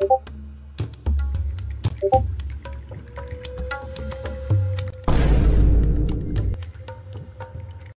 you